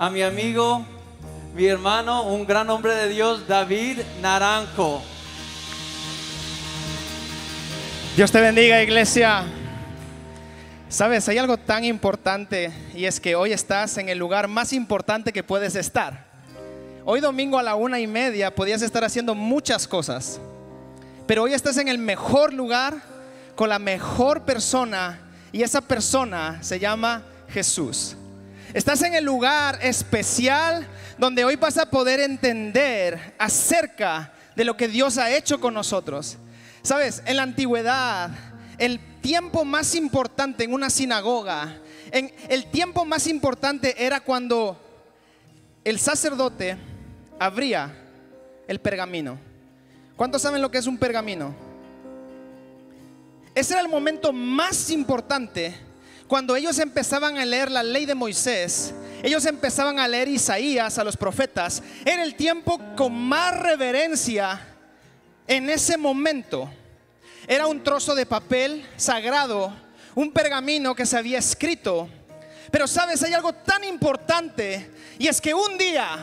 a mi amigo, mi hermano, un gran hombre de Dios, David Naranjo. Dios te bendiga, iglesia. Sabes, hay algo tan importante y es que hoy estás en el lugar más importante que puedes estar. Hoy domingo a la una y media podías estar haciendo muchas cosas, pero hoy estás en el mejor lugar con la mejor persona y esa persona se llama Jesús. Estás en el lugar especial donde hoy vas a poder entender acerca de lo que Dios ha hecho con nosotros. Sabes, en la antigüedad, el tiempo más importante en una sinagoga, en el tiempo más importante era cuando el sacerdote abría el pergamino. ¿Cuántos saben lo que es un pergamino? Ese era el momento más importante cuando ellos empezaban a leer la ley de Moisés, ellos empezaban a leer Isaías, a los profetas, era el tiempo con más reverencia en ese momento. Era un trozo de papel sagrado, un pergamino que se había escrito. Pero sabes, hay algo tan importante y es que un día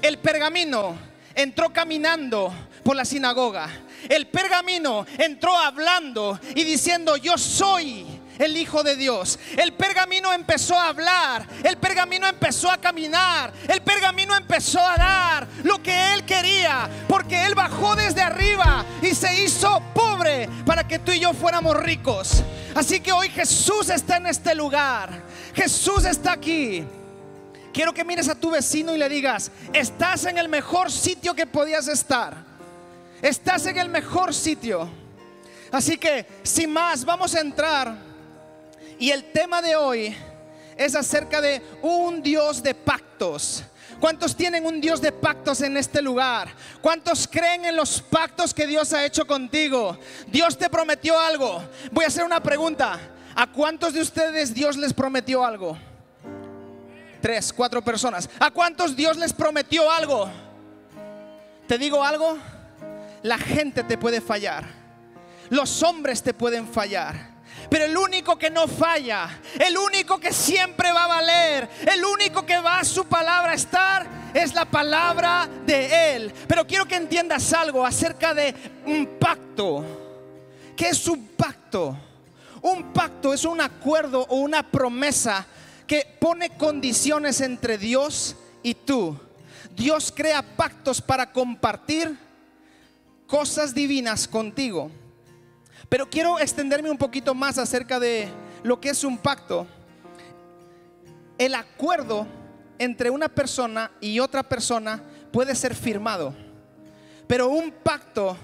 el pergamino entró caminando por la sinagoga. El pergamino entró hablando y diciendo, yo soy el Hijo de Dios. El pergamino empezó a hablar, el pergamino empezó a caminar, el pergamino empezó a dar lo que él quería, porque él bajó desde arriba y se hizo pobre para que tú y yo fuéramos ricos. Así que hoy Jesús está en este lugar, Jesús está aquí. Quiero que mires a tu vecino y le digas, estás en el mejor sitio que podías estar. Estás en el mejor sitio. Así que, sin más, vamos a entrar y el tema de hoy es acerca de un Dios de pactos. ¿Cuántos tienen un Dios de pactos en este lugar? ¿Cuántos creen en los pactos que Dios ha hecho contigo? Dios te prometió algo. Voy a hacer una pregunta. ¿A cuántos de ustedes Dios les prometió algo? Tres, cuatro personas. ¿A cuántos Dios les prometió algo? ¿Te digo algo? La gente te puede fallar. Los hombres te pueden fallar. Pero el único que no falla, el único que siempre va a valer, el único que va a su palabra a estar, es la palabra de Él. Pero quiero que entiendas algo acerca de un pacto. ¿Qué es un pacto? Un pacto es un acuerdo o una promesa que pone condiciones entre Dios y tú. Dios crea pactos para compartir cosas divinas contigo. Pero quiero extenderme un poquito más acerca de lo que es un pacto. El acuerdo entre una persona y otra persona puede ser firmado. Pero un pacto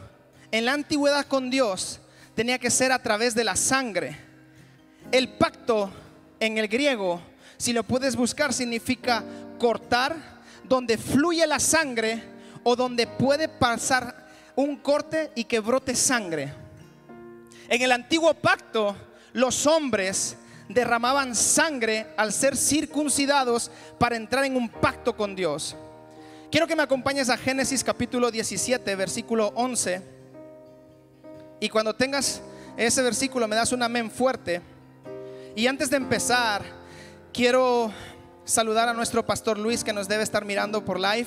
en la antigüedad con Dios tenía que ser a través de la sangre. El pacto en el griego, si lo puedes buscar, significa cortar donde fluye la sangre o donde puede pasar un corte y que brote sangre. En el antiguo pacto, los hombres derramaban sangre al ser circuncidados para entrar en un pacto con Dios. Quiero que me acompañes a Génesis capítulo 17, versículo 11. Y cuando tengas ese versículo me das un amén fuerte. Y antes de empezar, quiero saludar a nuestro pastor Luis que nos debe estar mirando por live.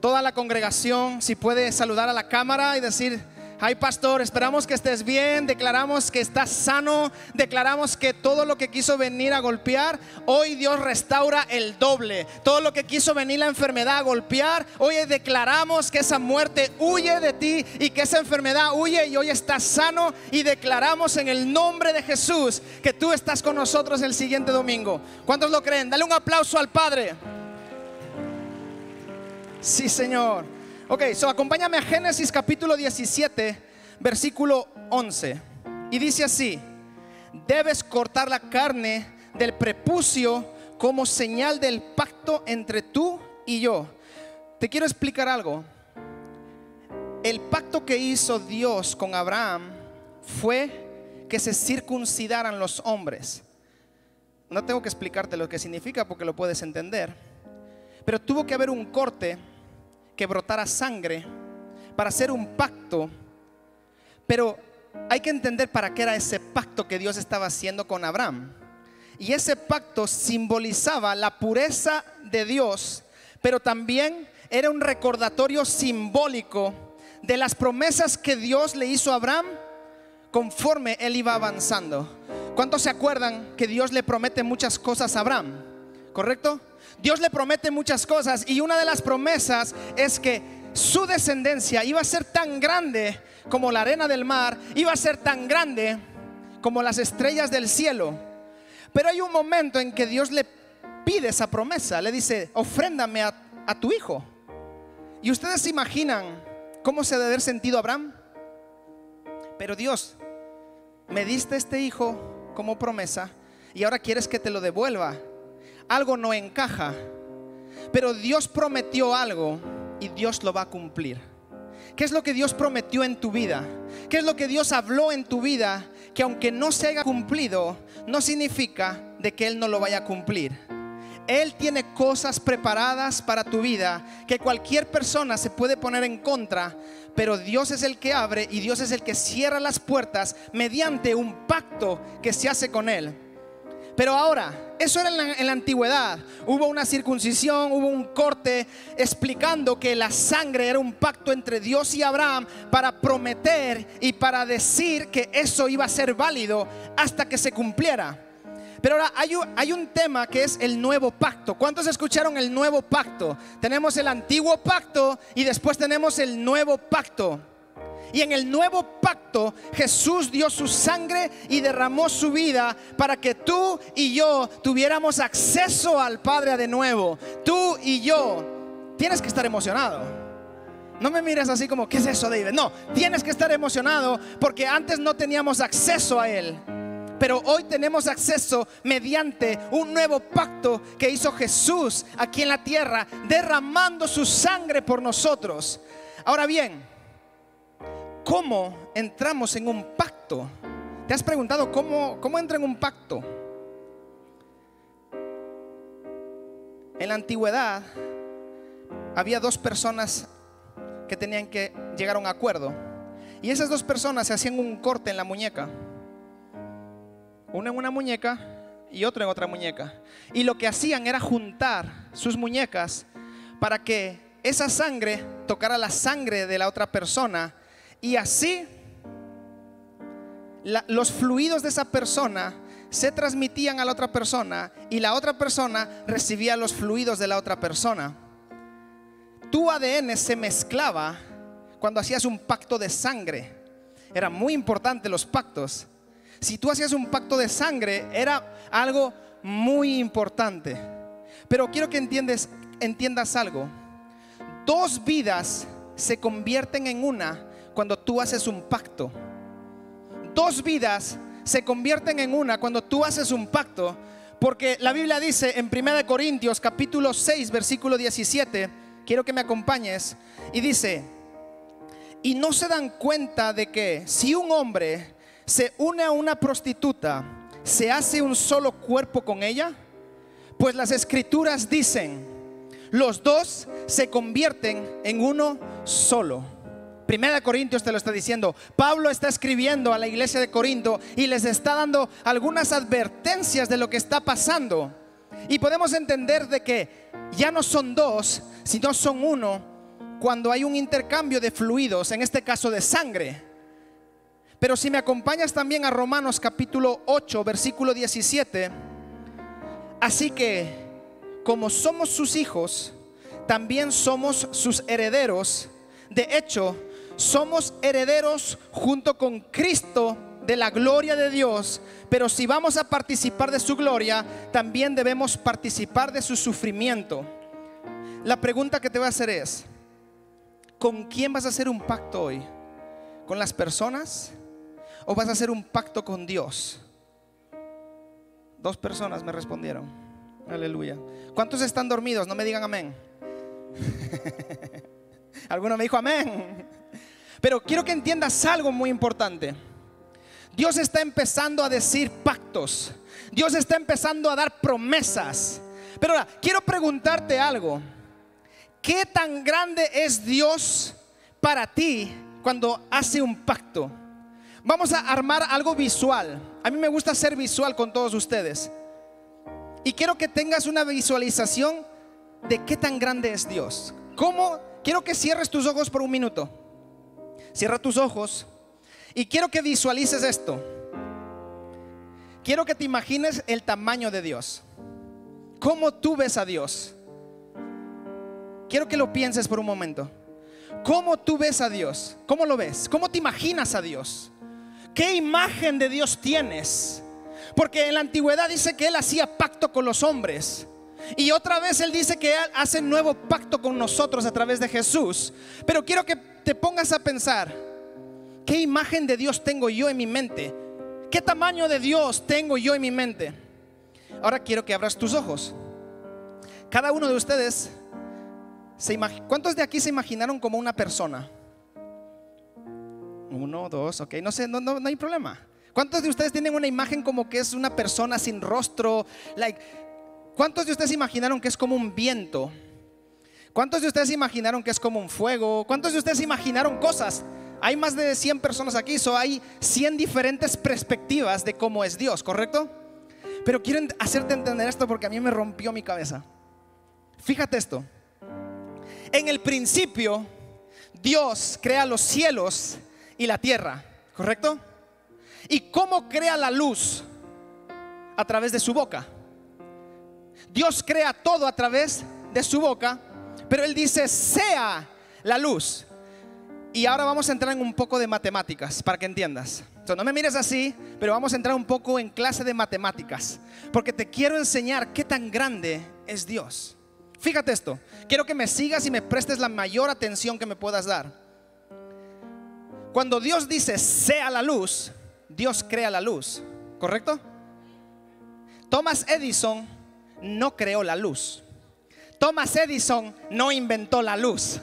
Toda la congregación, si puede saludar a la cámara y decir, Ay, pastor, esperamos que estés bien, declaramos que estás sano, declaramos que todo lo que quiso venir a golpear, hoy Dios restaura el doble. Todo lo que quiso venir la enfermedad a golpear, hoy declaramos que esa muerte huye de ti y que esa enfermedad huye y hoy estás sano y declaramos en el nombre de Jesús que tú estás con nosotros el siguiente domingo. ¿Cuántos lo creen? Dale un aplauso al Padre. Sí, Señor. Ok, so acompáñame a Génesis capítulo 17, versículo 11. Y dice así, debes cortar la carne del prepucio como señal del pacto entre tú y yo. Te quiero explicar algo. El pacto que hizo Dios con Abraham fue que se circuncidaran los hombres. No tengo que explicarte lo que significa porque lo puedes entender. Pero tuvo que haber un corte que brotara sangre para hacer un pacto. Pero hay que entender para qué era ese pacto que Dios estaba haciendo con Abraham. Y ese pacto simbolizaba la pureza de Dios, pero también era un recordatorio simbólico de las promesas que Dios le hizo a Abraham conforme él iba avanzando. ¿Cuántos se acuerdan que Dios le promete muchas cosas a Abraham? ¿Correcto? Dios le promete muchas cosas y una de las promesas es que su descendencia iba a ser tan grande como la arena del mar, iba a ser tan grande como las estrellas del cielo. Pero hay un momento en que Dios le pide esa promesa, le dice, ofréndame a, a tu hijo. Y ustedes se imaginan cómo se debe haber sentido Abraham. Pero Dios, me diste este hijo como promesa y ahora quieres que te lo devuelva. Algo no encaja. Pero Dios prometió algo y Dios lo va a cumplir. ¿Qué es lo que Dios prometió en tu vida? ¿Qué es lo que Dios habló en tu vida? Que aunque no se haya cumplido, no significa de que Él no lo vaya a cumplir. Él tiene cosas preparadas para tu vida que cualquier persona se puede poner en contra, pero Dios es el que abre y Dios es el que cierra las puertas mediante un pacto que se hace con Él. Pero ahora, eso era en la, antigüedad. Hubo una circuncisión, hubo un corte explicando que la sangre era un pacto entre Dios y Abraham para prometer y para decir que eso iba a ser válido hasta que se cumpliera. Pero ahora hay un, hay un, tema que es el nuevo pacto. ¿Cuántos escucharon el nuevo pacto? Tenemos el antiguo pacto y después tenemos el nuevo pacto. Y en el nuevo pacto Jesús dio su sangre y derramó su vida para que tú y yo tuviéramos acceso al Padre de nuevo. Tú y yo tienes que estar emocionado. No me mires así como, ¿qué es eso, David? No, tienes que estar emocionado porque antes no teníamos acceso a Él. Pero hoy tenemos acceso mediante un nuevo pacto que hizo Jesús aquí en la tierra, derramando su sangre por nosotros. Ahora bien, ¿cómo entramos en un pacto? ¿Te has preguntado cómo, cómo entra en un pacto? En la antigüedad había dos personas que tenían que llegar a un acuerdo. Y esas dos personas se hacían un corte en la muñeca. Una en una muñeca y otra en otra muñeca. Y lo que hacían era juntar sus muñecas para que esa sangre tocara la sangre de la otra persona y así los fluidos de esa persona se transmitían a la otra persona y la otra persona recibía los fluidos de la otra persona. Tu ADN se mezclaba cuando hacías un pacto de sangre. Era muy importante los pactos. Si tú hacías un pacto de sangre, era algo muy importante. Pero quiero que entiendas algo. Dos vidas se convierten en una cuando tú haces un pacto. Dos vidas se convierten en una cuando tú haces un pacto. Porque la Biblia dice en 1 Corintios capítulo 6 versículo 17, quiero que me acompañes, y dice, y no se dan cuenta de que si un hombre se une a una prostituta, se hace un solo cuerpo con ella, pues las escrituras dicen, los dos se convierten en uno solo. Primera Corintios te lo está diciendo. Pablo está escribiendo a la iglesia de Corinto y les está dando algunas advertencias de lo que está pasando. Y podemos entender de que ya no son dos, sino son uno cuando hay un intercambio de fluidos, en este caso de sangre. Pero si me acompañas también a Romanos capítulo 8, versículo 17, así que como somos sus hijos, también somos sus herederos. De hecho, somos herederos junto con Cristo de la gloria de Dios, pero si vamos a participar de su gloria, también debemos participar de su sufrimiento. La pregunta que te voy a hacer es, ¿con quién vas a hacer un pacto hoy? ¿Con las personas o vas a hacer un pacto con Dios? Dos personas me respondieron. Aleluya. ¿Cuántos están dormidos? No me digan amén. Alguno me dijo amén. Pero quiero que entiendas algo muy importante. Dios está empezando a decir pactos. Dios está empezando a dar promesas. Pero ahora, quiero preguntarte algo. ¿Qué tan grande es Dios para ti cuando hace un pacto? Vamos a armar algo visual. A mí me gusta ser visual con todos ustedes. Y quiero que tengas una visualización de qué tan grande es Dios. ¿Cómo? Quiero que cierres tus ojos por un minuto. Cierra tus ojos y quiero que visualices esto. Quiero que te imagines el tamaño de Dios. ¿Cómo tú ves a Dios? Quiero que lo pienses por un momento. ¿Cómo tú ves a Dios? ¿Cómo lo ves? ¿Cómo te imaginas a Dios? ¿Qué imagen de Dios tienes? Porque en la antigüedad dice que Él hacía pacto con los hombres. Y otra vez Él dice que hace nuevo pacto con nosotros a través de Jesús. Pero quiero que te pongas a pensar, ¿qué imagen de Dios tengo yo en mi mente? ¿Qué tamaño de Dios tengo yo en mi mente? Ahora quiero que abras tus ojos. Cada uno de ustedes, se ¿cuántos de aquí se imaginaron como una persona? Uno, dos, ok, no sé, no, no, no hay problema. ¿Cuántos de ustedes tienen una imagen como que es una persona sin rostro? Like, ¿Cuántos de ustedes imaginaron que es como un viento? ¿Cuántos de ustedes imaginaron que es como un fuego? ¿Cuántos de ustedes imaginaron cosas? Hay más de 100 personas aquí, so hay 100 diferentes perspectivas de cómo es Dios, ¿correcto? Pero quiero hacerte entender esto porque a mí me rompió mi cabeza. Fíjate esto. En el principio, Dios crea los cielos y la tierra, ¿correcto? ¿Y cómo crea la luz? A través de su boca. Dios crea todo a través de su boca, pero Él dice, sea la luz. Y ahora vamos a entrar en un poco de matemáticas para que entiendas. no me mires así, pero vamos a entrar un poco en clase de matemáticas, porque te quiero enseñar qué tan grande es Dios. Fíjate esto, quiero que me sigas y me prestes la mayor atención que me puedas dar. Cuando Dios dice sea la luz, Dios crea la luz, ¿correcto? Thomas Edison no creó la luz. Thomas Edison no inventó la luz.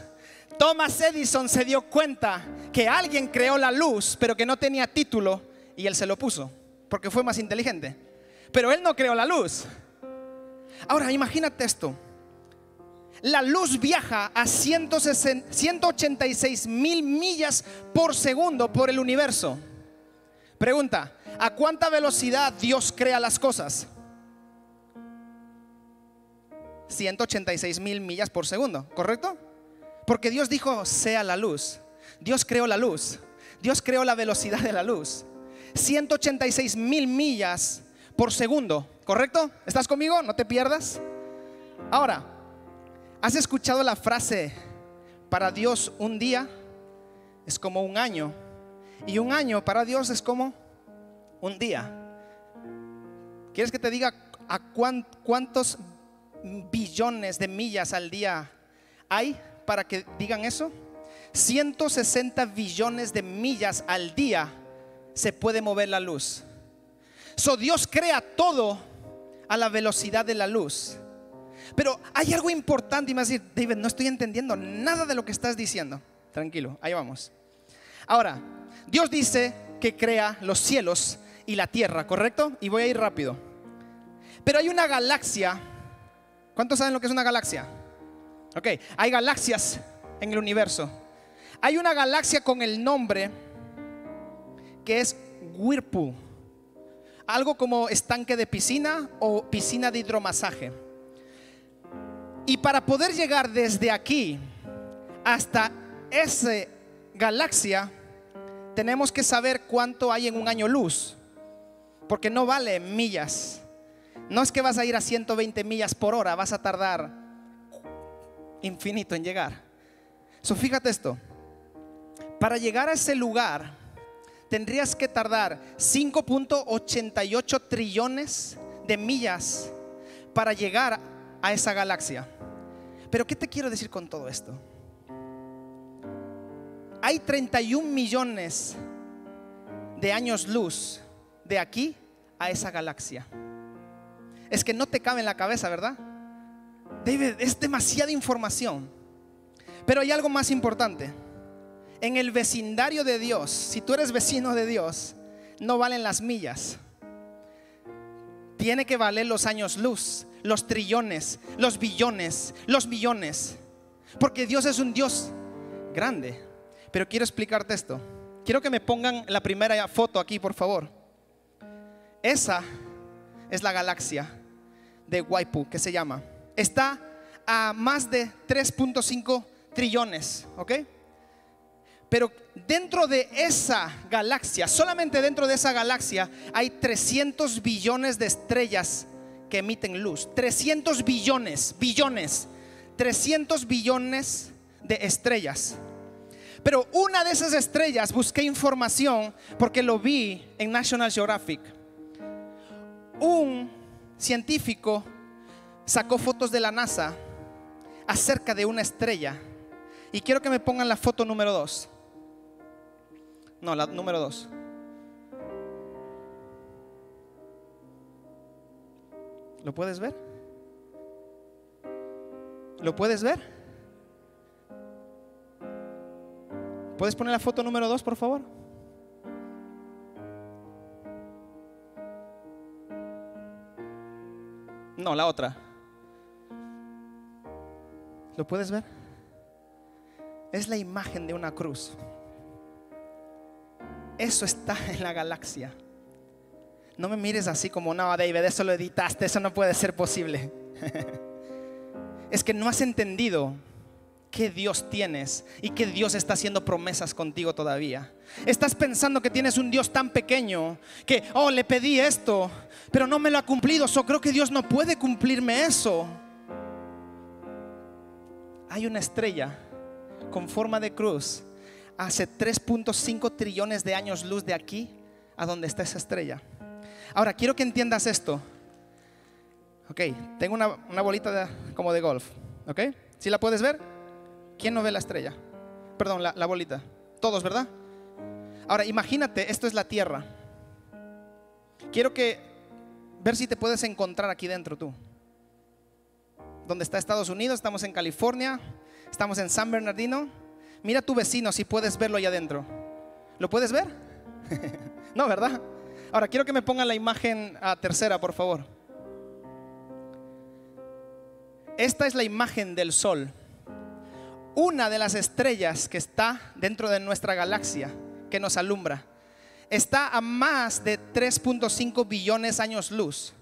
Thomas Edison se dio cuenta que alguien creó la luz, pero que no tenía título, y él se lo puso, porque fue más inteligente. Pero él no creó la luz. Ahora, imagínate esto. La luz viaja a 186 mil millas por segundo por el universo. Pregunta, ¿a cuánta velocidad Dios crea las cosas? 186 mil millas por segundo, ¿correcto? Porque Dios dijo, sea la luz. Dios creó la luz. Dios creó la velocidad de la luz. 186 mil millas por segundo, ¿correcto? ¿Estás conmigo? No te pierdas. Ahora, ¿has escuchado la frase, para Dios un día es como un año? Y un año para Dios es como un día. ¿Quieres que te diga a cuántos billones de millas al día hay para que digan eso? 160 billones de millas al día se puede mover la luz. So Dios crea todo a la velocidad de la luz. Pero hay algo importante y me va a decir, David, no estoy entendiendo nada de lo que estás diciendo. Tranquilo, ahí vamos. Ahora, Dios dice que crea los cielos y la tierra, ¿correcto? Y voy a ir rápido. Pero hay una galaxia ¿Cuántos saben lo que es una galaxia? Ok, hay galaxias en el universo. Hay una galaxia con el nombre que es Whirlpool. Algo como estanque de piscina o piscina de hidromasaje. Y para poder llegar desde aquí hasta esa galaxia, tenemos que saber cuánto hay en un año luz. Porque no vale millas. No es que vas a ir a 120 millas por hora, vas a tardar infinito en llegar. So, fíjate esto. Para llegar a ese lugar, tendrías que tardar 5.88 trillones de millas para llegar a esa galaxia. Pero ¿qué te quiero decir con todo esto? Hay 31 millones de años luz de aquí a esa galaxia es que no te cabe en la cabeza, ¿verdad? David, es demasiada información. Pero hay algo más importante. En el vecindario de Dios, si tú eres vecino de Dios, no valen las millas. Tiene que valer los años luz, los trillones, los billones, los millones. Porque Dios es un Dios grande. Pero quiero explicarte esto. Quiero que me pongan la primera foto aquí, por favor. Esa es la galaxia de Waipu, que se llama. Está a más de 3.5 trillones, ¿ok? Pero dentro de esa galaxia, solamente dentro de esa galaxia, hay 300 billones de estrellas que emiten luz. 300 billones, billones, 300 billones de estrellas. Pero una de esas estrellas busqué información porque lo vi en National Geographic. Un científico sacó fotos de la NASA acerca de una estrella. Y quiero que me pongan la foto número 2. No, la número 2. ¿Lo puedes ver? ¿Lo puedes ver? ¿Puedes poner la foto número 2, por favor? No, la otra. ¿Lo puedes ver? Es la imagen de una cruz. Eso está en la galaxia. No me mires así como, no, David, eso lo editaste, eso no puede ser posible. es que no has entendido que Dios tienes y que Dios está haciendo promesas contigo todavía. Estás pensando que tienes un Dios tan pequeño que, oh, le pedí esto, pero no me lo ha cumplido, so creo que Dios no puede cumplirme eso. Hay una estrella con forma de cruz hace 3.5 trillones de años luz de aquí a donde está esa estrella. Ahora, quiero que entiendas esto. Ok, tengo una, bolita como de golf. ¿Ok? ¿Sí la puedes ver? ¿Quién no ve la estrella? Perdón, la, bolita. Todos, ¿verdad? Ahora, imagínate, esto es la Tierra. Quiero que ver si te puedes encontrar aquí dentro tú. Donde está Estados Unidos, estamos en California, estamos en San Bernardino. Mira a tu vecino si puedes verlo allá adentro. ¿Lo puedes ver? no, ¿verdad? Ahora quiero que me pongan la imagen a tercera, por favor. Esta es la imagen del sol una de las estrellas que está dentro de nuestra galaxia, que nos alumbra, está a más de 3.5 billones años luz.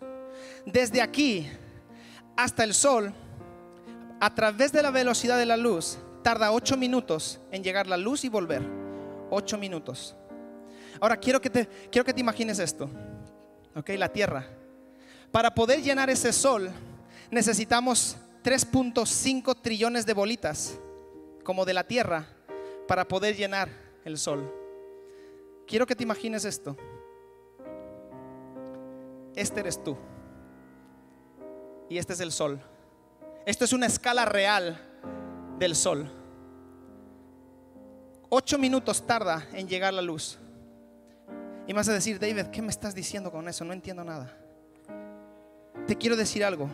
Desde aquí hasta el Sol, a través de la velocidad de la luz, tarda 8 minutos en llegar la luz y volver. 8 minutos. Ahora quiero que te, quiero que te imagines esto. Ok, la Tierra. Para poder llenar ese Sol, necesitamos 3.5 trillones de bolitas como de la tierra para poder llenar el sol. Quiero que te imagines esto. Este eres tú. Y este es el sol. Esto es una escala real del sol. Ocho minutos tarda en llegar la luz. Y vas a decir, David, ¿qué me estás diciendo con eso? No entiendo nada. Te quiero decir algo.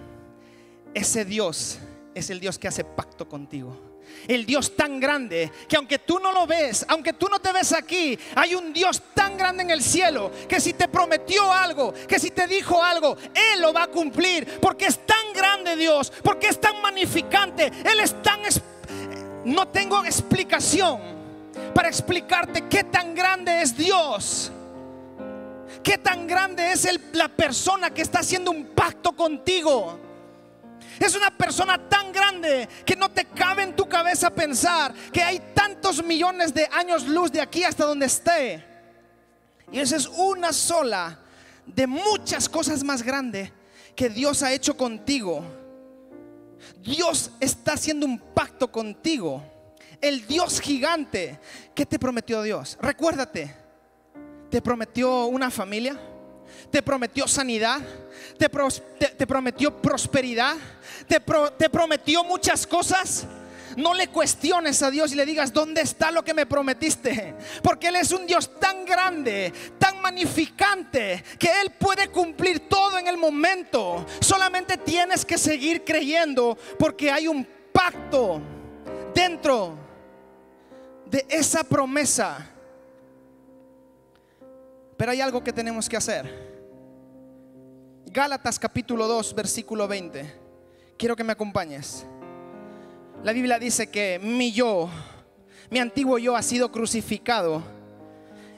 Ese Dios es el Dios que hace pacto contigo el Dios tan grande que aunque tú no lo ves, aunque tú no te ves aquí, hay un Dios tan grande en el cielo que si te prometió algo, que si te dijo algo, Él lo va a cumplir. Porque es tan grande Dios, porque es tan magnificante, Él es tan... No tengo explicación para explicarte qué tan grande es Dios. Qué tan grande es la persona que está haciendo un pacto contigo. Es una persona tan grande que no te cabe en tu cabeza pensar que hay tantos millones de años luz de aquí hasta donde esté. Y esa es una sola de muchas cosas más grandes que Dios ha hecho contigo. Dios está haciendo un pacto contigo. El Dios gigante. ¿Qué te prometió Dios? Recuérdate. ¿Te prometió una familia? ¿Te prometió sanidad? ¿Te, prometió prosperidad? te, prometió muchas cosas. No le cuestiones a Dios y le digas, ¿dónde está lo que me prometiste? Porque Él es un Dios tan grande, tan magnificante, que Él puede cumplir todo en el momento. Solamente tienes que seguir creyendo porque hay un pacto dentro de esa promesa. Pero hay algo que tenemos que hacer. Gálatas capítulo 2, versículo 20 quiero que me acompañes. La Biblia dice que mi yo, mi antiguo yo ha sido crucificado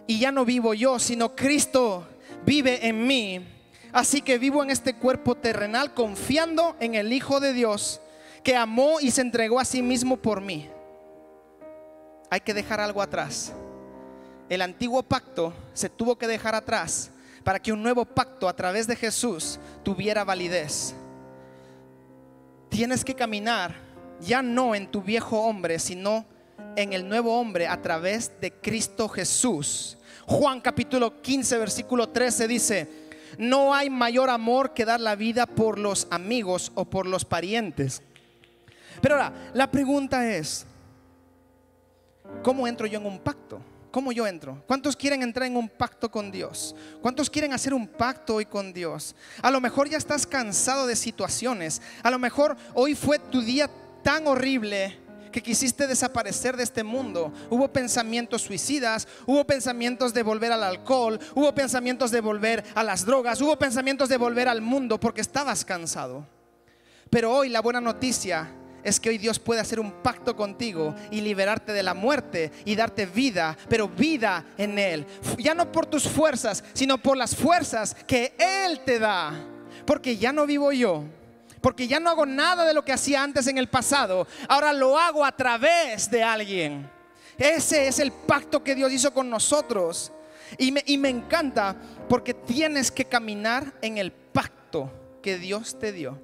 y ya no vivo yo, sino Cristo vive en mí. Así que vivo en este cuerpo terrenal confiando en el Hijo de Dios que amó y se entregó a sí mismo por mí. Hay que dejar algo atrás. El antiguo pacto se tuvo que dejar atrás para que un nuevo pacto a través de Jesús tuviera validez. Tienes que caminar ya no en tu viejo hombre, sino en el nuevo hombre a través de Cristo Jesús. Juan capítulo 15, versículo 13 dice, no hay mayor amor que dar la vida por los amigos o por los parientes. Pero ahora, la pregunta es, ¿cómo entro yo en un pacto? ¿Cómo yo entro? ¿Cuántos quieren entrar en un pacto con Dios? ¿Cuántos quieren hacer un pacto hoy con Dios? A lo mejor ya estás cansado de situaciones. A lo mejor hoy fue tu día tan horrible que quisiste desaparecer de este mundo. Hubo pensamientos suicidas, hubo pensamientos de volver al alcohol, hubo pensamientos de volver a las drogas, hubo pensamientos de volver al mundo porque estabas cansado. Pero hoy la buena noticia es que hoy Dios puede hacer un pacto contigo y liberarte de la muerte y darte vida, pero vida en Él. Ya no por tus fuerzas, sino por las fuerzas que Él te da. Porque ya no vivo yo, porque ya no hago nada de lo que hacía antes en el pasado, ahora lo hago a través de alguien. Ese es el pacto que Dios hizo con nosotros. Y me, encanta porque tienes que caminar en el pacto que Dios te dio.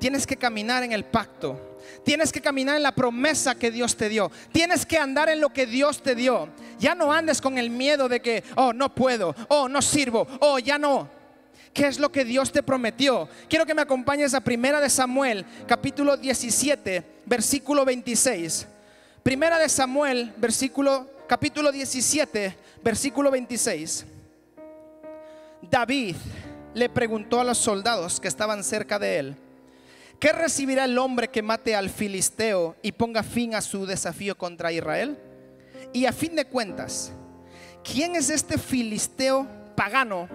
Tienes que caminar en el pacto. Tienes que caminar en la promesa que Dios te dio. Tienes que andar en lo que Dios te dio. Ya no andes con el miedo de que, oh, no puedo, oh, no sirvo, oh, ya no. ¿Qué es lo que Dios te prometió? Quiero que me acompañes a Primera de Samuel, capítulo 17, versículo 26. Primera de Samuel, versículo capítulo 17, versículo 26. David le preguntó a los soldados que estaban cerca de él, ¿qué recibirá el hombre que mate al filisteo y ponga fin a su desafío contra Israel? Y a fin de cuentas, ¿quién es este filisteo pagano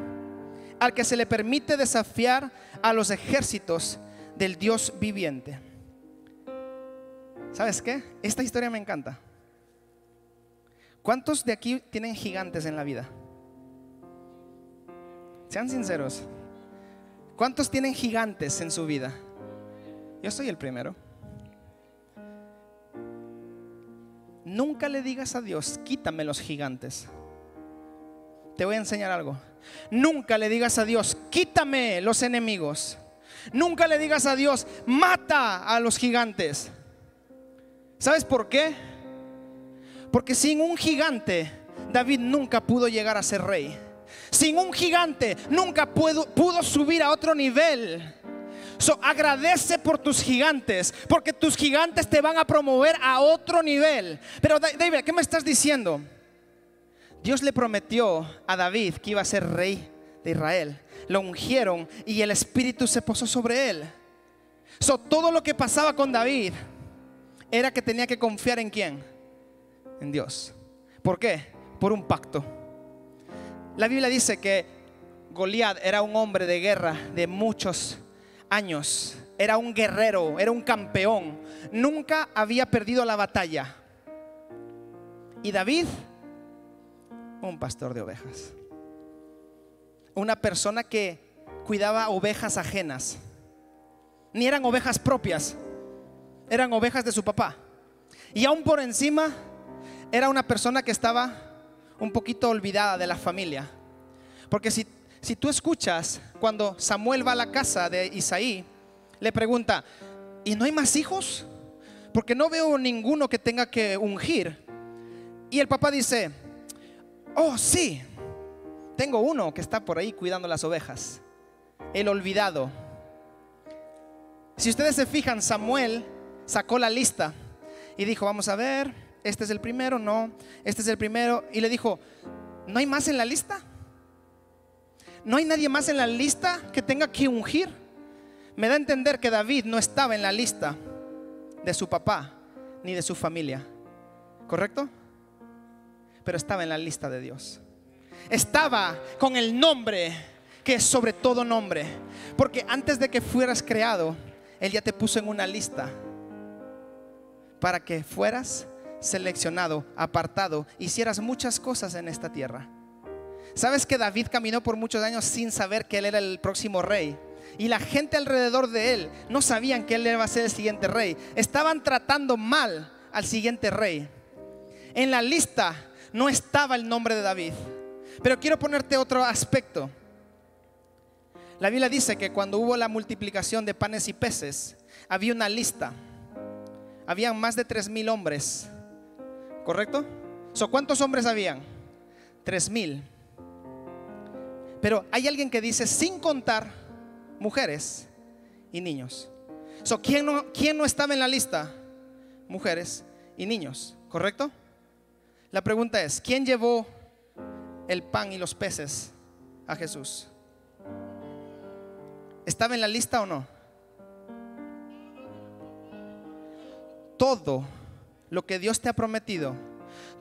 al que se le permite desafiar a los ejércitos del Dios viviente. ¿Sabes qué? Esta historia me encanta. ¿Cuántos de aquí tienen gigantes en la vida? Sean sinceros. ¿Cuántos tienen gigantes en su vida? Yo soy el primero. Nunca le digas a Dios, quítame los gigantes. Te voy a enseñar algo. Nunca le digas a Dios, quítame los enemigos. Nunca le digas a Dios, mata a los gigantes. ¿Sabes por qué? Porque sin un gigante, David nunca pudo llegar a ser rey. Sin un gigante, nunca pudo, pudo subir a otro nivel. So, agradece por tus gigantes, porque tus gigantes te van a promover a otro nivel. Pero David, ¿qué me estás diciendo? Dios le prometió a David que iba a ser rey de Israel. Lo ungieron y el Espíritu se posó sobre él. So, todo lo que pasaba con David era que tenía que confiar en quién? En Dios. ¿Por qué? Por un pacto. La Biblia dice que Goliat era un hombre de guerra de muchos años. Era un guerrero, era un campeón. Nunca había perdido la batalla. Y David un pastor de ovejas. Una persona que cuidaba ovejas ajenas. Ni eran ovejas propias, eran ovejas de su papá. Y aún por encima era una persona que estaba un poquito olvidada de la familia. Porque si, si tú escuchas cuando Samuel va a la casa de Isaí, le pregunta, ¿y no hay más hijos? Porque no veo ninguno que tenga que ungir. Y el papá dice, oh sí, tengo uno que está por ahí cuidando las ovejas, el olvidado. Si ustedes se fijan, Samuel sacó la lista y dijo, vamos a ver, este es el primero, no, este es el primero. Y le dijo, ¿no hay más en la lista? ¿No hay nadie más en la lista que tenga que ungir? Me da a entender que David no estaba en la lista de su papá ni de su familia. ¿Correcto? pero estaba en la lista de Dios. Estaba con el nombre que es sobre todo nombre. Porque antes de que fueras creado, Él ya te puso en una lista para que fueras seleccionado, apartado, hicieras muchas cosas en esta tierra. ¿Sabes que David caminó por muchos años sin saber que él era el próximo rey? Y la gente alrededor de él no sabían que él iba a ser el siguiente rey. Estaban tratando mal al siguiente rey. En la lista no estaba el nombre de David. Pero quiero ponerte otro aspecto. La Biblia dice que cuando hubo la multiplicación de panes y peces, había una lista. Habían más de tres mil hombres. ¿Correcto? ¿Cuántos hombres habían? Tres mil. Pero hay alguien que dice sin contar mujeres y niños. So, ¿quién, no, ¿Quién no estaba en la lista? Mujeres y niños, ¿correcto? La pregunta es, ¿quién llevó el pan y los peces a Jesús? ¿Estaba en la lista o no? Todo lo que Dios te ha prometido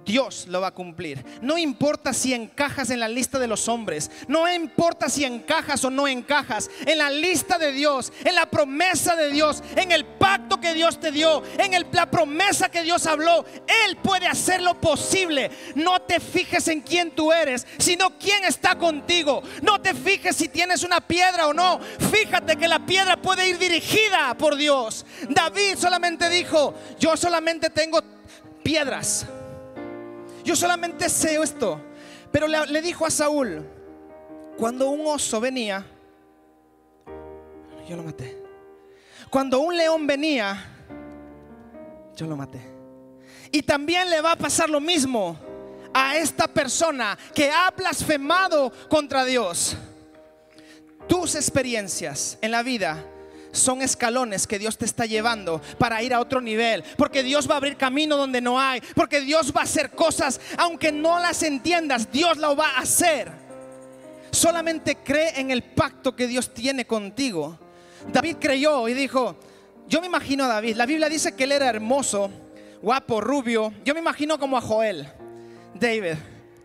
Dios lo va a cumplir. No importa si encajas en la lista de los hombres, no importa si encajas o no encajas, en la lista de Dios, en la promesa de Dios, en el pacto que Dios te dio, en la promesa que Dios habló, Él puede hacer lo posible. No te fijes en quién tú eres, sino quién está contigo. No te fijes si tienes una piedra o no. Fíjate que la piedra puede ir dirigida por Dios. David solamente dijo, yo solamente tengo piedras yo solamente sé esto. Pero le, dijo a Saúl, cuando un oso venía, yo lo maté. Cuando un león venía, yo lo maté. Y también le va a pasar lo mismo a esta persona que ha blasfemado contra Dios. Tus experiencias en la vida son escalones que Dios te está llevando para ir a otro nivel. Porque Dios va a abrir camino donde no hay. Porque Dios va a hacer cosas, aunque no las entiendas, Dios lo va a hacer. Solamente cree en el pacto que Dios tiene contigo. David creyó y dijo, yo me imagino a David. La Biblia dice que él era hermoso, guapo, rubio. Yo me imagino como a Joel, David.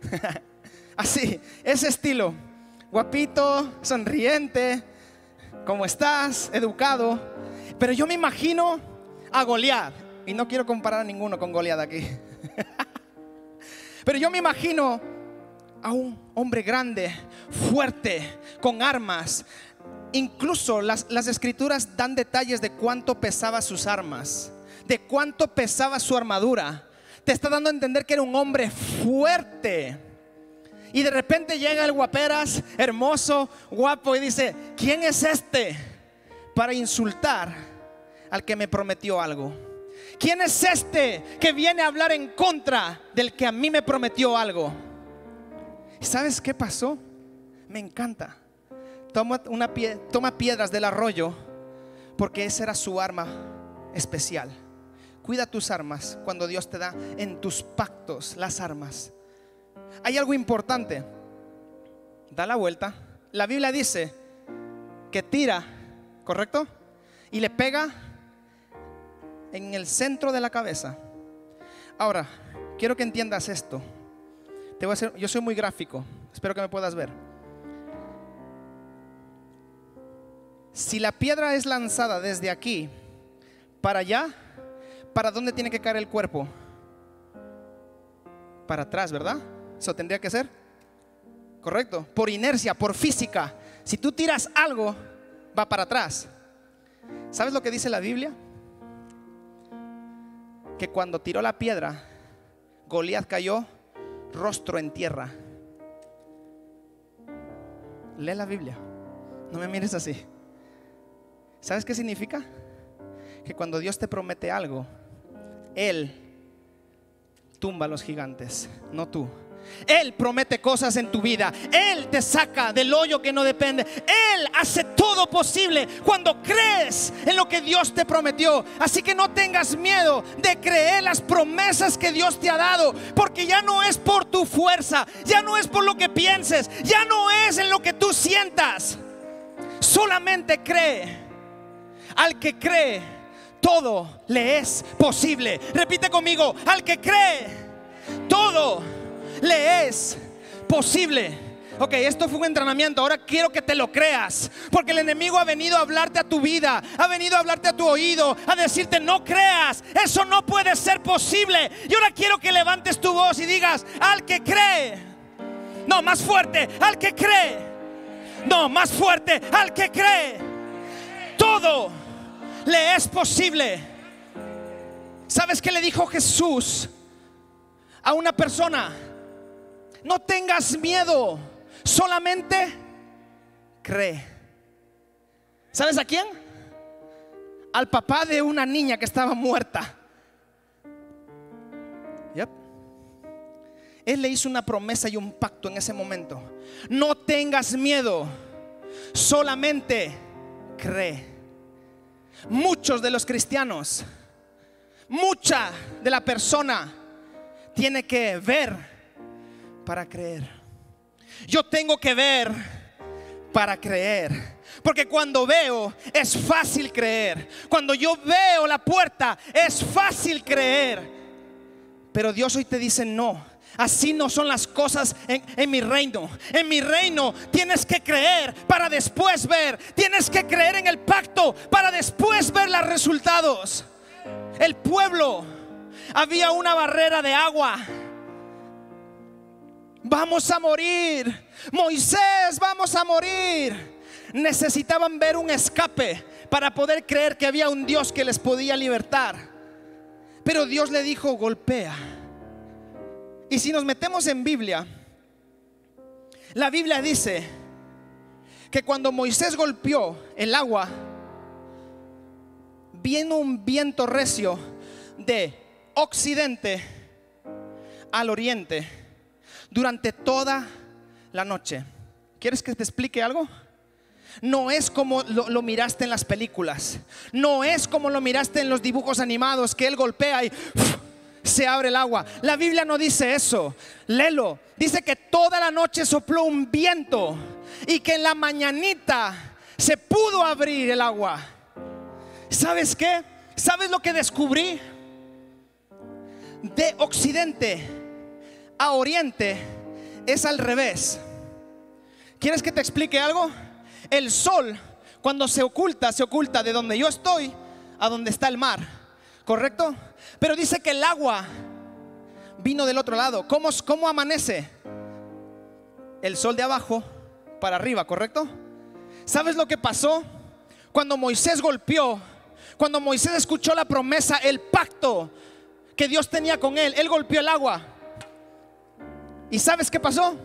Así, ese estilo. Guapito, sonriente, ¿Cómo estás? Educado. Pero yo me imagino a Goliat. Y no quiero comparar a ninguno con Goliat aquí. Pero yo me imagino a un hombre grande, fuerte, con armas. Incluso las, las escrituras dan detalles de cuánto pesaba sus armas, de cuánto pesaba su armadura. Te está dando a entender que era un hombre fuerte. Y de repente llega el guaperas, hermoso, guapo, y dice, ¿quién es este para insultar al que me prometió algo? ¿Quién es este que viene a hablar en contra del que a mí me prometió algo? ¿Y sabes qué pasó? Me encanta. Toma, una toma piedras del arroyo porque esa era su arma especial. Cuida tus armas cuando Dios te da en tus pactos las armas hay algo importante. Da la vuelta. La Biblia dice que tira, ¿correcto? Y le pega en el centro de la cabeza. Ahora, quiero que entiendas esto. Yo soy muy gráfico, espero que me puedas ver. Si la piedra es lanzada desde aquí para allá, ¿para dónde tiene que caer el cuerpo? Para atrás, ¿verdad? Eso tendría que ser. Correcto. Por inercia, por física. Si tú tiras algo, va para atrás. ¿Sabes lo que dice la Biblia? Que cuando tiró la piedra, Goliat cayó rostro en tierra. Lee la Biblia. No me mires así. ¿Sabes qué significa? Que cuando Dios te promete algo, Él tumba a los gigantes, no tú. Él promete cosas en tu vida. Él te saca del hoyo que no depende. Él hace todo posible cuando crees en lo que Dios te prometió. Así que no tengas miedo de creer las promesas que Dios te ha dado. Porque ya no es por tu fuerza. Ya no es por lo que pienses. Ya no es en lo que tú sientas. Solamente cree. Al que cree, todo le es posible. Repite conmigo. Al que cree, todo le es posible. Ok, esto fue un entrenamiento. Ahora quiero que te lo creas. Porque el enemigo ha venido a hablarte a tu vida. Ha venido a hablarte a tu oído. A decirte, no creas. Eso no puede ser posible. Y ahora quiero que levantes tu voz y digas, al que cree, No, más fuerte al que cree. No, más fuerte al que cree. Todo le es posible. ¿Sabes qué le dijo Jesús a una persona? No tengas miedo, solamente cree. ¿Sabes a quién? Al papá de una niña que estaba muerta. Yep. Él le hizo una promesa y un pacto en ese momento. No tengas miedo, solamente cree. Muchos de los cristianos, mucha de la persona tiene que ver para creer. Yo tengo que ver para creer. Porque cuando veo es fácil creer. Cuando yo veo la puerta es fácil creer. Pero Dios hoy te dice no. Así no son las cosas en, en, mi reino. En mi reino tienes que creer para después ver. Tienes que creer en el pacto para después ver los resultados. El pueblo había una barrera de agua. Vamos a morir. Moisés, vamos a morir. Necesitaban ver un escape para poder creer que había un Dios que les podía libertar. Pero Dios le dijo, golpea. Y si nos metemos en Biblia, la Biblia dice que cuando Moisés golpeó el agua, vino un viento recio de occidente al oriente durante toda la noche. ¿Quieres que te explique algo? No es como lo, miraste en las películas. No es como lo miraste en los dibujos animados que él golpea y se abre el agua. La Biblia no dice eso. Lelo. Dice que toda la noche sopló un viento y que en la mañanita se pudo abrir el agua. ¿Sabes qué? ¿Sabes lo que descubrí? De occidente a oriente es al revés. ¿Quieres que te explique algo? El sol, cuando se oculta, se oculta de donde yo estoy a donde está el mar. ¿Correcto? Pero dice que el agua vino del otro lado. ¿Cómo, cómo amanece? El sol de abajo para arriba, ¿correcto? ¿Sabes lo que pasó? Cuando Moisés golpeó, cuando Moisés escuchó la promesa, el pacto que Dios tenía con él, él golpeó el agua. ¿Y sabes qué pasó?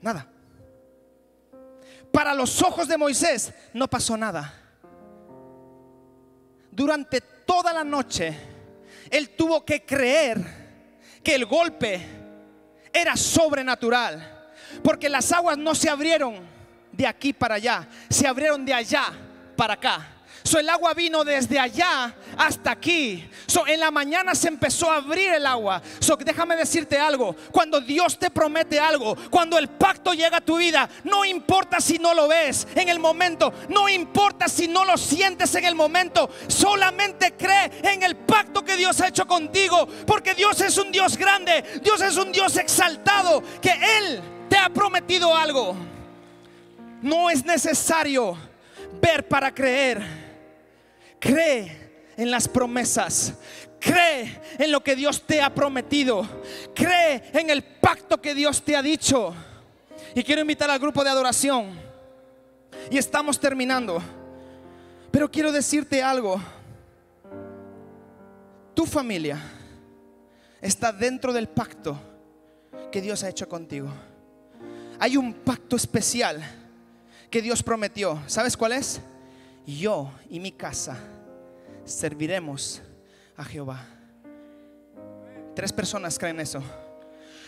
Nada. Para los ojos de Moisés no pasó nada. Durante toda la noche, él tuvo que creer que el golpe era sobrenatural. Porque las aguas no se abrieron de aquí para allá, se abrieron de allá para acá. El agua vino desde allá hasta aquí. En la mañana se empezó a abrir el agua. Déjame decirte algo. Cuando Dios te promete algo, cuando el pacto llega a tu vida, no importa si no lo ves en el momento, no importa si no lo sientes en el momento, solamente cree en el pacto que Dios ha hecho contigo. Porque Dios es un Dios grande, Dios es un Dios exaltado, que Él te ha prometido algo. No es necesario ver para creer. Cree en las promesas. Cree en lo que Dios te ha prometido. Cree en el pacto que Dios te ha dicho. Y quiero invitar al grupo de adoración. Y estamos terminando. Pero quiero decirte algo. Tu familia está dentro del pacto que Dios ha hecho contigo. Hay un pacto especial que Dios prometió. ¿Sabes cuál es? yo y mi casa serviremos a Jehová. Tres personas creen eso.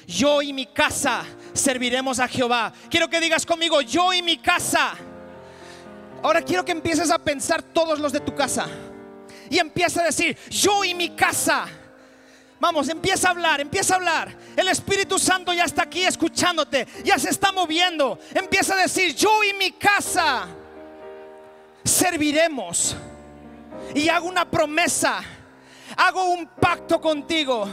Yo y mi casa serviremos a Jehová. Quiero que digas conmigo, yo y mi casa. Ahora quiero que empieces a pensar todos los de tu casa. Y empieza a decir, yo y mi casa. Vamos, empieza a hablar, empieza a hablar. El Espíritu Santo ya está aquí escuchándote, ya se está moviendo. Empieza a decir, yo y mi casa serviremos. Y hago una promesa, hago un pacto contigo.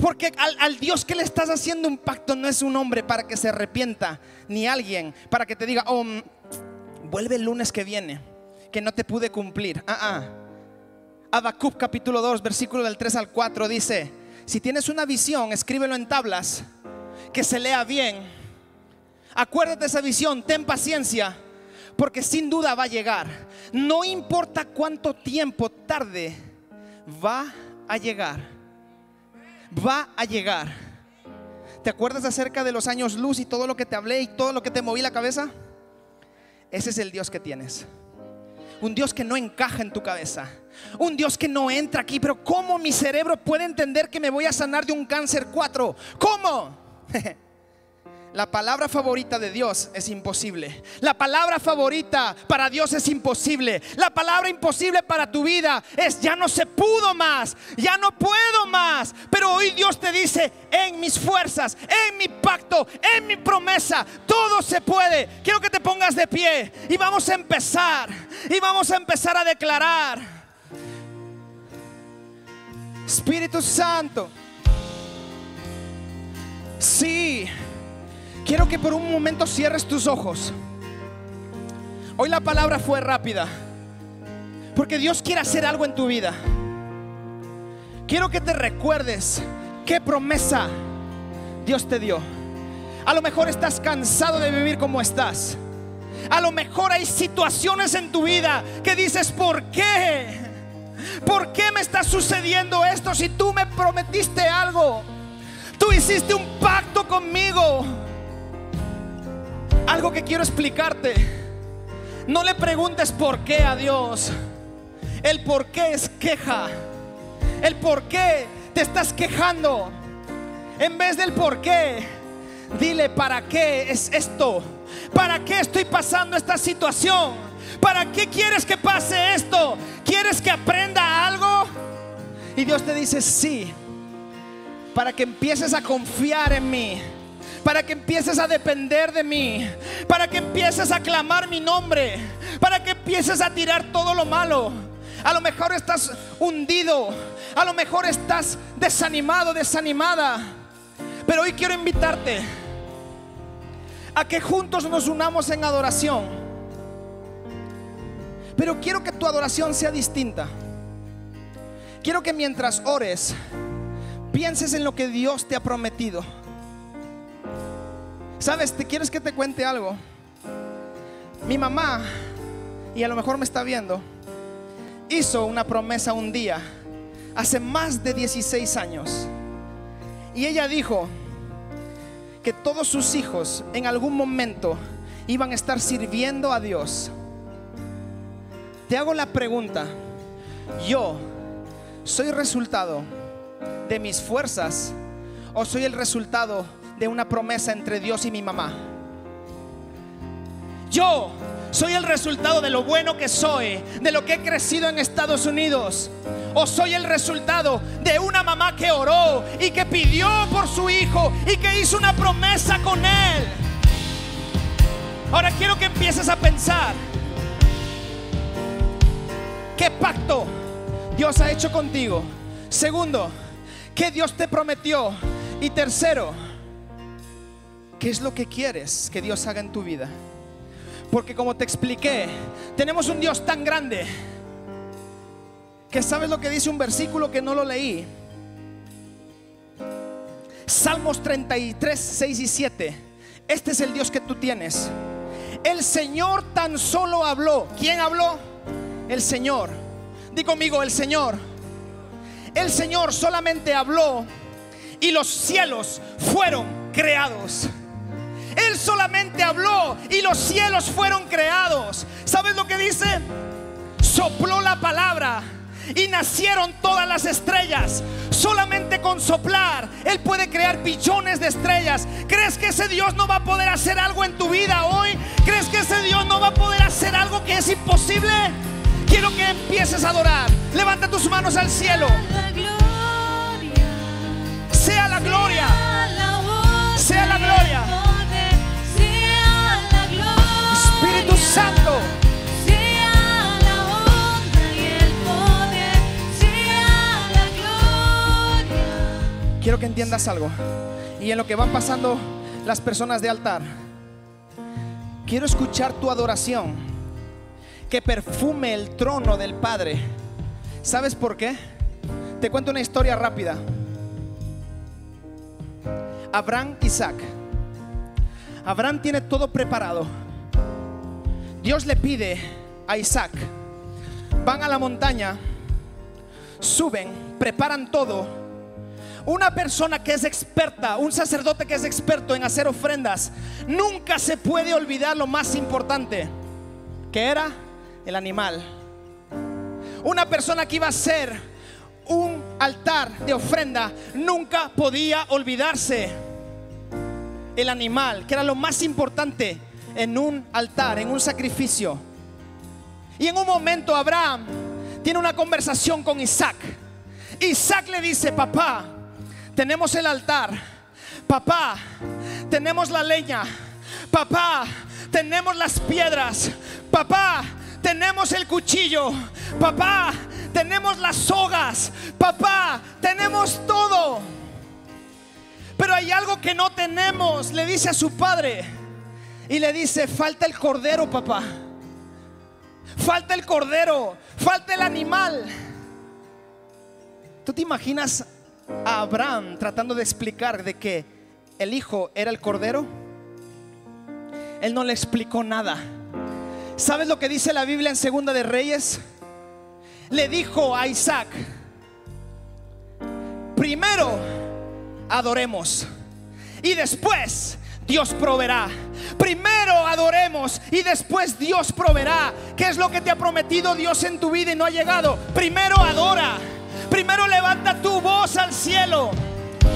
Porque al, Dios que le estás haciendo un pacto no es un hombre para que se arrepienta, ni alguien para que te diga, oh, vuelve el lunes que viene, que no te pude cumplir. Ah, ah. Habacuc capítulo 2, versículo del 3 al 4 dice, si tienes una visión, escríbelo en tablas, que se lea bien. Acuérdate esa visión, ten paciencia, porque sin duda va a llegar. No importa cuánto tiempo tarde, va a llegar. Va a llegar. ¿Te acuerdas acerca de los años luz y todo lo que te hablé y todo lo que te moví la cabeza? Ese es el Dios que tienes. Un Dios que no encaja en tu cabeza. Un Dios que no entra aquí. Pero ¿cómo mi cerebro puede entender que me voy a sanar de un cáncer 4? ¿Cómo? La palabra favorita de Dios es imposible. La palabra favorita para Dios es imposible. La palabra imposible para tu vida es ya no se pudo más, ya no puedo más. Pero hoy Dios te dice, en mis fuerzas, en mi pacto, en mi promesa, todo se puede. Quiero que te pongas de pie y vamos a empezar. Y vamos a empezar a declarar. Espíritu Santo. Sí. Quiero que por un momento cierres tus ojos. Hoy la palabra fue rápida. Porque Dios quiere hacer algo en tu vida. Quiero que te recuerdes qué promesa Dios te dio. A lo mejor estás cansado de vivir como estás. A lo mejor hay situaciones en tu vida que dices, ¿por qué? ¿Por qué me está sucediendo esto si tú me prometiste algo? Tú hiciste un pacto conmigo. Algo que quiero explicarte. No le preguntes por qué a Dios. El por qué es queja. El por qué te estás quejando. En vez del por qué, dile para qué es esto. ¿Para qué estoy pasando esta situación? ¿Para qué quieres que pase esto? ¿Quieres que aprenda algo? Y Dios te dice, sí, para que empieces a confiar en mí para que empieces a depender de mí, para que empieces a clamar mi nombre, para que empieces a tirar todo lo malo. A lo mejor estás hundido, a lo mejor estás desanimado, desanimada, pero hoy quiero invitarte a que juntos nos unamos en adoración. Pero quiero que tu adoración sea distinta. Quiero que mientras ores, pienses en lo que Dios te ha prometido. Sabes, te quieres que te cuente algo. Mi mamá, y a lo mejor me está viendo, hizo una promesa un día, hace más de 16 años. Y ella dijo que todos sus hijos en algún momento iban a estar sirviendo a Dios. Te hago la pregunta, yo soy resultado de mis fuerzas o soy el resultado de una promesa entre Dios y mi mamá. Yo soy el resultado de lo bueno que soy, de lo que he crecido en Estados Unidos. O soy el resultado de una mamá que oró y que pidió por su hijo y que hizo una promesa con él. Ahora quiero que empieces a pensar. ¿Qué pacto Dios ha hecho contigo? Segundo, ¿qué Dios te prometió? Y tercero, ¿Qué es lo que quieres que Dios haga en tu vida? Porque como te expliqué, tenemos un Dios tan grande que sabes lo que dice un versículo que no lo leí. Salmos 33, 6 y 7. Este es el Dios que tú tienes. El Señor tan solo habló. ¿Quién habló? El Señor. Di conmigo, el Señor. El Señor solamente habló y los cielos fueron creados. Él solamente habló y los cielos fueron creados. ¿Sabes lo que dice? Sopló la palabra y nacieron todas las estrellas. Solamente con soplar, Él puede crear billones de estrellas. ¿Crees que ese Dios no va a poder hacer algo en tu vida hoy? ¿Crees que ese Dios no va a poder hacer algo que es imposible? Quiero que empieces a adorar. Levanta tus manos al cielo. Sea la gloria. Sea la gloria. Sea la honra la gloria. Quiero que entiendas algo. Y en lo que van pasando las personas de altar, quiero escuchar tu adoración que perfume el trono del Padre. ¿Sabes por qué? Te cuento una historia rápida. Abraham, Isaac. Abraham tiene todo preparado. Dios le pide a Isaac, van a la montaña, suben, preparan todo. Una persona que es experta, un sacerdote que es experto en hacer ofrendas, nunca se puede olvidar lo más importante, que era el animal. Una persona que iba a hacer un altar de ofrenda nunca podía olvidarse el animal, que era lo más importante en un altar, en un sacrificio. Y en un momento Abraham tiene una conversación con Isaac. Isaac le dice, papá, tenemos el altar. Papá, tenemos la leña. Papá, tenemos las piedras. Papá, tenemos el cuchillo. Papá, tenemos las sogas. Papá, tenemos todo. Pero hay algo que no tenemos, le dice a su padre. Y le dice, falta el cordero, papá. Falta el cordero, falta el animal. ¿Tú te imaginas a Abraham tratando de explicar de que el hijo era el cordero? Él no le explicó nada. ¿Sabes lo que dice la Biblia en Segunda de Reyes? Le dijo a Isaac, primero adoremos y después Dios proveerá. Primero adoremos y después Dios proveerá. ¿Qué es lo que te ha prometido Dios en tu vida y no ha llegado? Primero adora. Primero levanta tu voz al cielo.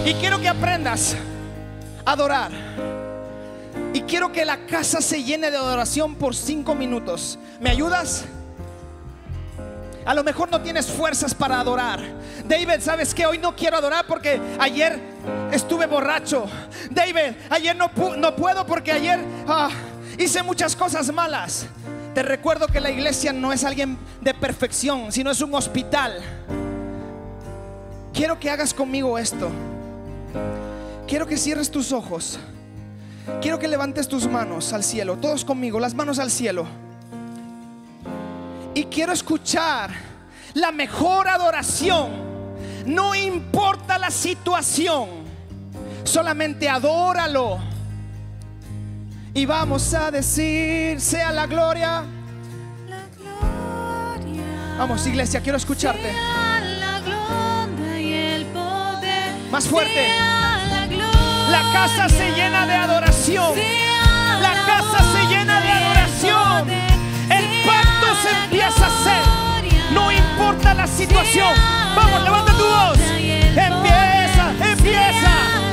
Y quiero que aprendas a adorar. Y quiero que la casa se llene de adoración por cinco minutos. ¿Me ayudas? A lo mejor no tienes fuerzas para adorar. David, ¿sabes que Hoy no quiero adorar porque ayer estuve borracho. David, ayer no, no puedo porque ayer ah, hice muchas cosas malas. Te recuerdo que la iglesia no es alguien de perfección, sino es un hospital. Quiero que hagas conmigo esto. Quiero que cierres tus ojos. Quiero que levantes tus manos al cielo. Todos conmigo, las manos al cielo. Y quiero escuchar la mejor adoración. No importa la situación. Solamente adóralo. Y vamos a decir, sea la gloria. La gloria. Vamos, iglesia, quiero escucharte. Sea la gloria y el poder. Más fuerte. La casa se llena de adoración. La casa se llena de adoración. Empieza a hacer. No importa la situación. Vamos, levanta tu voz. Empieza, empieza.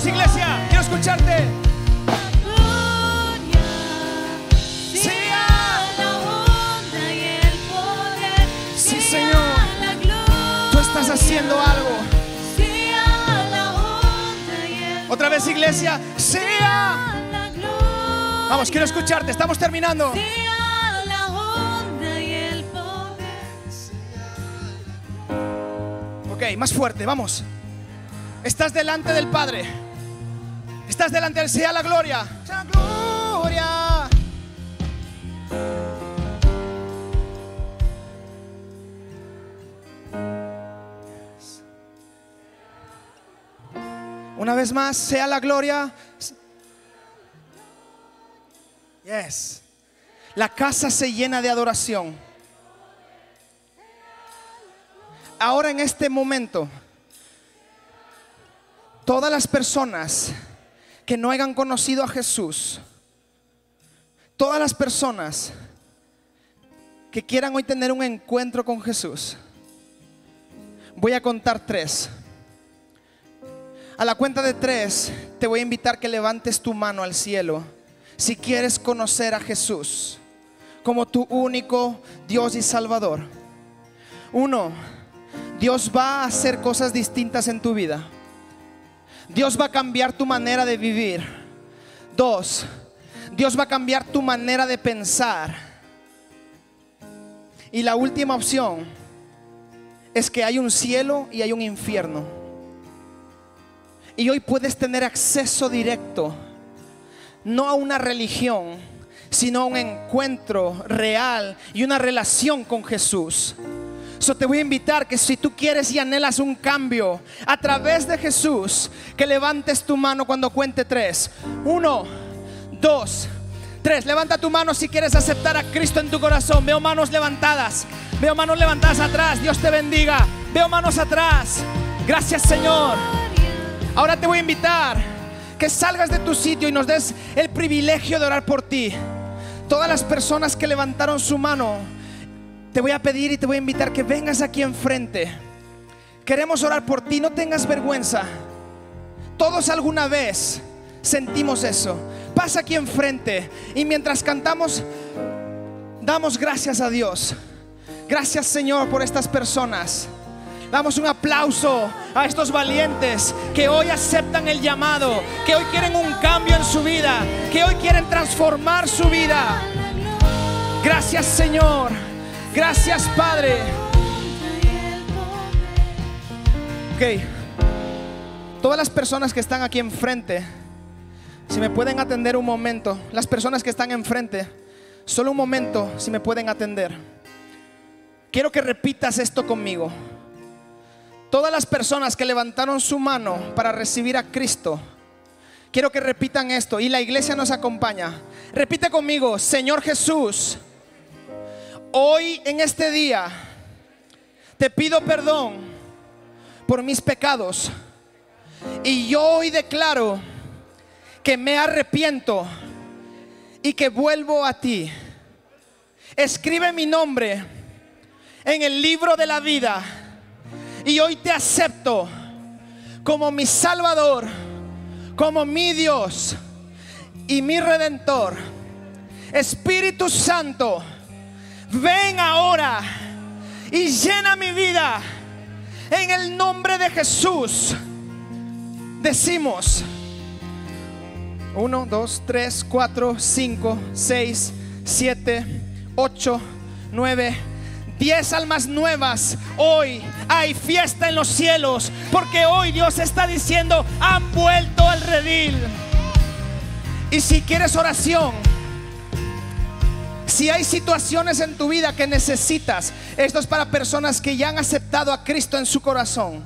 Vamos, iglesia. Quiero escucharte. haciendo algo. Sea la honra y el Otra vez, iglesia. Sea. Vamos, quiero escucharte. Estamos terminando. Sea la honra y el poder. Ok, más fuerte, vamos. Estás delante del Padre. Estás delante del sea la gloria. Sea la gloria. Una vez más, sea la gloria. Yes. La casa se llena de adoración. Ahora en este momento, todas las personas que no hayan conocido a Jesús, todas las personas que quieran hoy tener un encuentro con Jesús, voy a contar tres. A la cuenta de tres, te voy a invitar que levantes tu mano al cielo si quieres conocer a Jesús como tu único Dios y Salvador. Uno, Dios va a hacer cosas distintas en tu vida. Dios va a cambiar tu manera de vivir. Dos, Dios va a cambiar tu manera de pensar. Y la última opción es que hay un cielo y hay un infierno. Y hoy puedes tener acceso directo, no a una religión, sino a un encuentro real y una relación con Jesús. So te voy a invitar que si tú quieres y anhelas un cambio a través de Jesús, que levantes tu mano cuando cuente tres. Uno, dos, tres. Levanta tu mano si quieres aceptar a Cristo en tu corazón. Veo manos levantadas. Veo manos levantadas atrás. Dios te bendiga. Veo manos atrás. Gracias Señor. Ahora te voy a invitar que salgas de tu sitio y nos des el privilegio de orar por ti. Todas las personas que levantaron su mano, te voy a pedir y te voy a invitar que vengas aquí enfrente. Queremos orar por ti, no tengas vergüenza. Todos alguna vez sentimos eso. Pasa aquí enfrente y mientras cantamos, damos gracias a Dios. Gracias Señor por estas personas. Damos un aplauso a estos valientes que hoy aceptan el llamado, que hoy quieren un cambio en su vida, que hoy quieren transformar su vida. Gracias Señor. Gracias Padre. Ok. Todas las personas que están aquí enfrente, si me pueden atender un momento, las personas que están enfrente, solo un momento, si me pueden atender. Quiero que repitas esto conmigo. Todas las personas que levantaron su mano para recibir a Cristo, quiero que repitan esto y la iglesia nos acompaña. Repite conmigo, Señor Jesús, hoy en este día te pido perdón por mis pecados y yo hoy declaro que me arrepiento y que vuelvo a ti. Escribe mi nombre en el libro de la vida y hoy te acepto como mi Salvador, como mi Dios y mi Redentor. Espíritu Santo, ven ahora y llena mi vida en el nombre de Jesús. Decimos 1, 2, 3, 4, 5, 6, 7, 8, 9, 10 almas nuevas. Hoy hay fiesta en los cielos porque hoy Dios está diciendo, han vuelto al redil. Y si quieres oración, si hay situaciones en tu vida que necesitas, esto es para personas que ya han aceptado a Cristo en su corazón.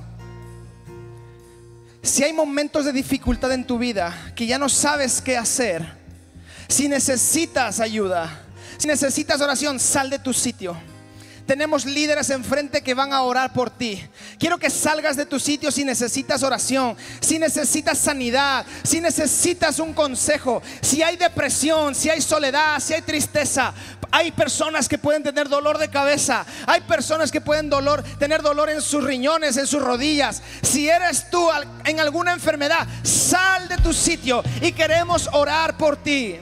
Si hay momentos de dificultad en tu vida que ya no sabes qué hacer, si necesitas ayuda, si necesitas oración, sal de tu sitio. Tenemos líderes enfrente que van a orar por ti. Quiero que salgas de tu sitio si necesitas oración, si necesitas sanidad, si necesitas un consejo, si hay depresión, si hay soledad, si hay tristeza. Hay personas que pueden tener dolor de cabeza, hay personas que pueden dolor, tener dolor en sus riñones, en sus rodillas. Si eres tú en alguna enfermedad, sal de tu sitio y queremos orar por ti.